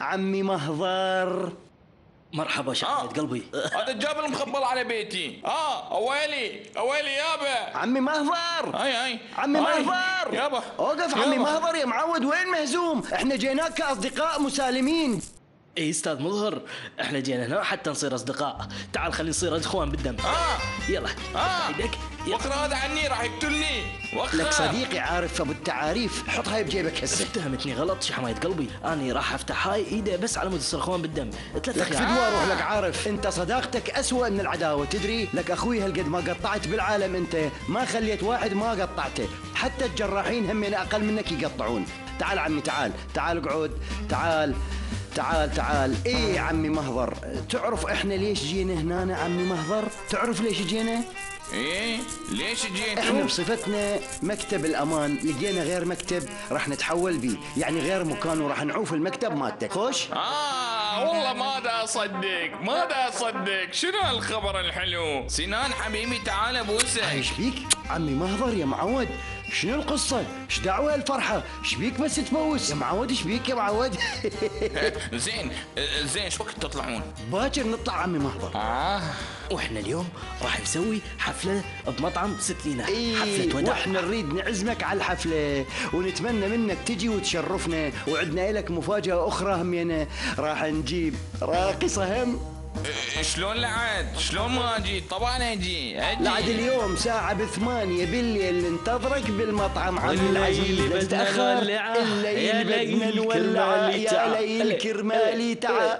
عمي مهضر. مرحبا شيخ آه. قلبي هذا جاب المخبل على بيتي. آه أويلي أويلي يابا عمي مهضر. هاي هاي. عمي. مهضر. يابا. أوقف يابا. عمي مهضر يا معود. وين مهزوم؟ إحنا جيناك كأصدقاء مسالمين. اي أستاذ مظهر إحنا جينا هنا حتى نصير أصدقاء. تعال خلينا نصير إخوان بالدم. آه. يلا. آه. إيدك وخر هذا عني راح يقتلني. وخر لك صديقي عارف ابو التعاريف. حط هاي بجيبك هسه. اتهمتني غلط شو حماية قلبي. أني راح أفتح هاي ايده بس على مود نصير إخوان بالدم. ثلاث لك اخيار فدوى أروح لك عارف. أنت صداقتك أسوأ من العداوة تدري؟ لك أخوي هالقد ما قطعت بالعالم أنت. ما خليت واحد ما قطعته. حتى الجراحين هم أقل منك يقطعون. تعال عمي تعال. تعال اقعد. تعال. تعال تعال. إيه عمي مهضر. تعرف إحنا ليش جينا هنا عمي مهضر؟ تعرف ليش جينا؟ إيه؟ ليش إحنا جيتوا بصفتنا مكتب الأمان. لقينا غير مكتب راح نتحول بيه. يعني غير مكان وراح نعوف المكتب مالتك. خوش؟ آه والله ما دا أصدق ما دا أصدق. شنو هالخبر الحلو؟ سنان حبيبي تعال بوسك إيش بيك؟ عمي مهضر يا معود. شنو القصة؟ إيش دعوة الفرحة؟ إيش بيك بس تبوس؟ يا معود إيش بيك يا معود؟ زين زين شو وقت تطلعون باكر نطلع عمي مهضر آه وإحنا اليوم راح نسوي حفلة بمطعم ستينه حفلة إيه وداع وإحنا نريد نعزمك على الحفلة ونتمنى منك تجي وتشرفنا وعدنا لك مفاجأة أخرى همينة راح نجيب راقصة هم شلون لعد؟ شلون ما أجي؟ طبعا أجي. أجي. لعد اليوم ساعة بثمانية بالليل ننتظرك بالمطعم عمي والليل العزيز. لا تتأخر الليل يا بدنا كرمالي يا. ليل كرمالي تعا